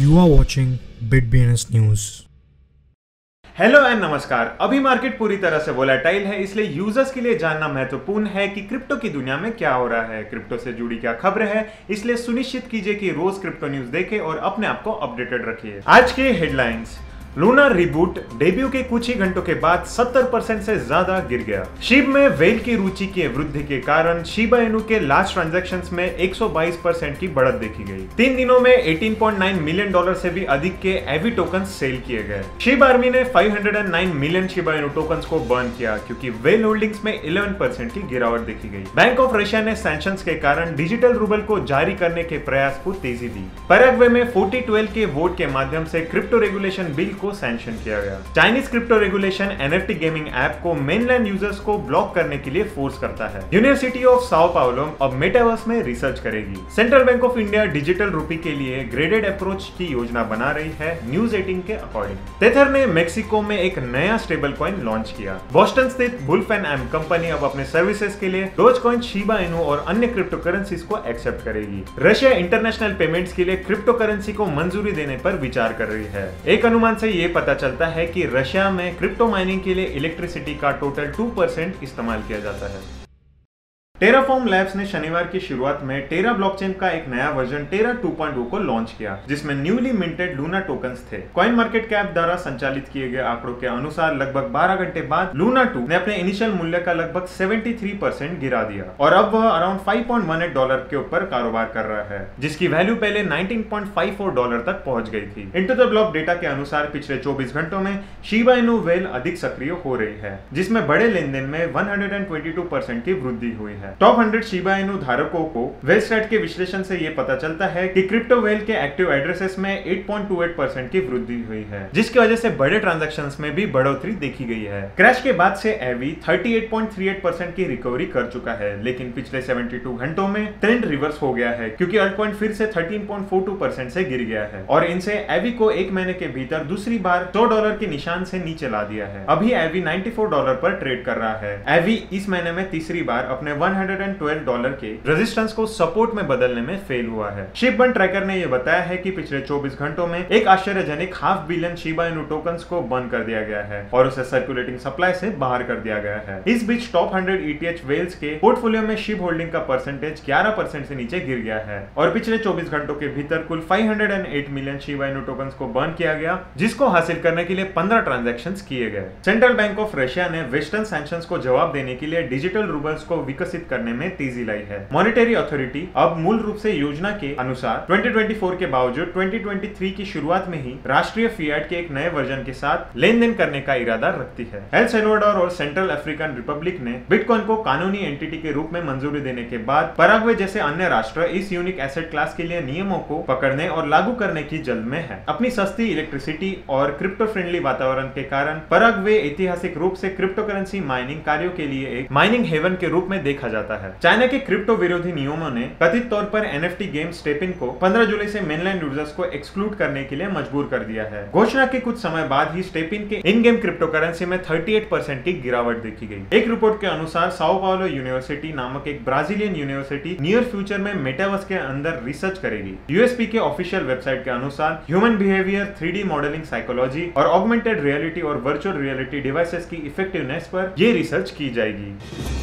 You are watching BitBNS News. Hello and नमस्कार। अभी market पूरी तरह से वोलेटाइल है, इसलिए यूज़र्स के लिए जानना महत्वपूर्ण है कि क्रिप्टो की दुनिया में क्या हो रहा है। क्रिप्टो से जुड़ी क्या खबर है? इसलिए सुनिश्चित कीजिए कि रोज क्रिप्टो न्यूज़ देखें और अपने आप को अपडेटेड रखिए। आज के हेडलाइंस लूनर रिबूट डेब्यू के कुछ ही घंटों के बाद 70 परसेंट से ज़्यादा गिर गया। शिब में वेल की रुचि की वृद्धि के कारण शिबा इनु के लास्ट ट्रांजेक्शन में 122 परसेंट की बढ़त देखी गई। तीन दिनों में 18.9 मिलियन डॉलर से भी अधिक के एवी टोकन सेल किए गए। शिब आर्मी ने 509 मिलियन शिबा इनु टोकन को बर्न किया क्योंकि वेल होल्डिंग्स में 11 परसेंट की गिरावट देखी गई। बैंक ऑफ़ रशिया ने सैंक्शन के कारण डिजिटल रूबल को जारी करने के प्रयास को तेज़ी दी। पैराग्वे में फोर्टी के वोट के माध्यम से क्रिप्टो रेगुलेशन बिल को सैंक्शन किया गया। Chinese crypto regulation NFT gaming app को मेनलैंड यूज़र्स को ब्लॉक करने के लिए फोर्स करता है। यूनिवर्सिटी ऑफ़ साओ पाउलो अब मेटावर्स में रिसर्च करेगी। Central Bank of India digital rupee के लिए ग्रेडेड अप्रोच की योजना बना रही है न्यूज़ एटिंग के अकॉर्डिंग तेथर ने मेक्सिको में एक नया स्टेबल कॉइन लॉन्च किया। बोस्टन स्थित बुल्फ एंड एम कंपनी अब अपने सर्विसेज़ के लिए डोज कॉइन शीबा इनो और अन्य क्रिप्टो करेंसीज को एक्सेप्ट करेगी। रशिया इंटरनेशनल पेमेंट्स के लिए क्रिप्टो करेंसी को मंजूरी देने पर विचार कर रही है। एक अनुमान से ये पता चलता है कि रशिया में क्रिप्टो माइनिंग के लिए इलेक्ट्रिसिटी का टोटल 2 परसेंट इस्तेमाल किया जाता है। टेराफॉर्म लैब्स ने शनिवार की शुरुआत में टेरा ब्लॉकचेन का एक नया वर्जन टेरा 2.0 को लॉन्च किया, जिसमें न्यूली मिंटेड लूना टोकन्स थे। कॉइन मार्केट कैप द्वारा संचालित किए गए आंकड़ों के अनुसार लगभग 12 घंटे बाद लूना 2 ने अपने इनिशियल मूल्य का लगभग 73 परसेंट गिरा दिया, और अब वह अराउंड 5.18 डॉलर के ऊपर कारोबार कर रहा है, जिसकी वैल्यू पहले 19.54 डॉलर तक पहुँच गई थी। इंटू द ब्लॉक डेटा के अनुसार पिछले चौबीस घंटों में शिबा इनु वेल अधिक सक्रिय हो रही है, जिसमें बड़े लेन देन में वन परसेंट की वृद्धि हुई है। टॉप हंड्रेड शिबा इनु धारकों को वेलस्टैट के विश्लेषण से ये पता चलता है कि क्रिप्टो वेल के एक्टिव एड्रेसेस में 8.28 परसेंट की वृद्धि हुई है, जिसकी वजह से बड़े ट्रांजेक्शन में भी बढ़ोतरी देखी गई है। क्रैश के बाद से एवी 38.38 परसेंट की रिकवरी कर चुका है, लेकिन पिछले 72 घंटों में ट्रेंड रिवर्स हो गया है, क्योंकि अल्ट पॉइंट फिर से 13.42 परसेंट से गिर गया है, और इनसे एवी को एक महीने के भीतर दूसरी बार सौ डॉलर के निशान से नीचे ला दिया है। अभी एवी 94 डॉलर पर ट्रेड कर रहा है। एवी इस महीने में तीसरी बार अपने 112 डॉलर के रेजिस्टेंस को सपोर्ट में बदलने में फेल हुआ है। शिपबन ट्रैकर ने यह बताया है कि पिछले 24 घंटों में एक आश्चर्यजनक half billion Shiba Inu tokens को बंद कर दिया गया है और उसे सर्कुलेटिंग सप्लाई से बाहर कर दिया गया है। इस बीच टॉप 100 ईटीएच वेल्स के पोर्टफोलियो में शिप होल्डिंग का परसेंटेज 11 परसेंट से नीचे गिर गया है और पिछले 24 घंटों के भीतर कुल 508 मिलियन शिबा इनु टोकन्स को बर्न किया गया, जिसको हासिल करने के लिए 15 ट्रांजेक्शन किए गए। सेंट्रल बैंक ऑफ़ रशिया ने वेस्टर्न सैंक्शन को जवाब देने के लिए डिजिटल रूबल्स को विकसित करने में तेज़ी लाई है। मॉनिटरी अथॉरिटी अब मूल रूप से योजना के अनुसार 2024 के बावजूद 2023 की शुरुआत में ही राष्ट्रीय फियाट के एक नए वर्जन के साथ लेन देन करने का इरादा रखती है। एल सेल्वाडोर और सेंट्रल अफ्रीकन रिपब्लिक ने बिटकॉइन को कानूनी एंटिटी के रूप में मंजूरी देने के बाद पराग्वे जैसे अन्य राष्ट्र इस यूनिक एसेट क्लास के लिए नियमों को पकड़ने और लागू करने की जल्द में है। अपनी सस्ती इलेक्ट्रिसिटी और क्रिप्टो फ्रेंडली वातावरण के कारण पराग्वे ऐतिहासिक रूप से क्रिप्टो करेंसी माइनिंग कार्यों के लिए एक माइनिंग हेवन के रूप में देखा जाता है। चाइना के क्रिप्टो विरोधी नियमों ने कथित तौर पर एनएफटी गेम स्टेपिन को 15 जुलाई से मेनलैंड यूज़र्स को एक्सक्लूड करने के लिए मजबूर कर दिया है। घोषणा के कुछ समय बाद ही स्टेपिन के इन गेम क्रिप्टो करेंसी में 38 परसेंट की गिरावट देखी गई। एक रिपोर्ट के अनुसार साओ पाउलो यूनिवर्सिटी नामक एक ब्राजीलियन यूनिवर्सिटी नियर फ्यूचर में मेटावर्स के अंदर रिसर्च करेगी। यूएसपी के ऑफिशियल वेबसाइट के अनुसार human behaviour three modelling psychology और ऑगमेंटेड रियलिटी और वर्चुअल रियलिटी डिवाइसेस की इफेक्टिवनेस पर यह रिसर्च की जाएगी।